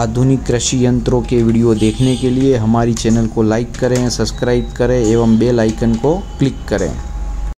आधुनिक कृषि यंत्रों के वीडियो देखने के लिए हमारी चैनल को लाइक करें, सब्सक्राइब करें एवं बेल आइकन को क्लिक करें।